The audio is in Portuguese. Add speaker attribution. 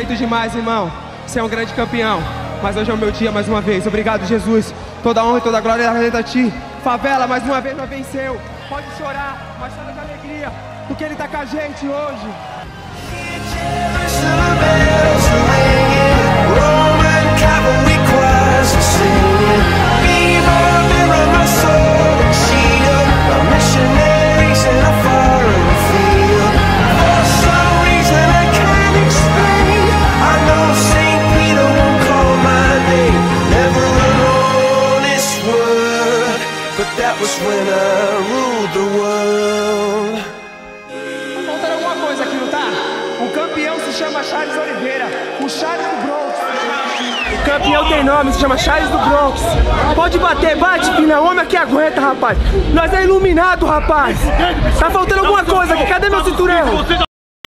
Speaker 1: feito demais, irmão. Você é um grande campeão. Mas hoje é o meu dia mais uma vez. Obrigado, Jesus. Toda honra e toda glória é a ti. Favela, mais uma vez, nós venceu. Pode chorar, mas chora de alegria, porque ele tá com a gente hoje.
Speaker 2: that was when I ruled the world.
Speaker 1: Tá faltando alguma coisa aqui, não tá? O campeão se chama Charles Oliveira, o Charles do Bronx. O campeão tem nome, se chama Charles do Bronx. Pode bater, bate, Pina, homem que aguenta, rapaz. Nós é iluminado, rapaz. Tá faltando alguma coisa aqui, cadê meu cinturão?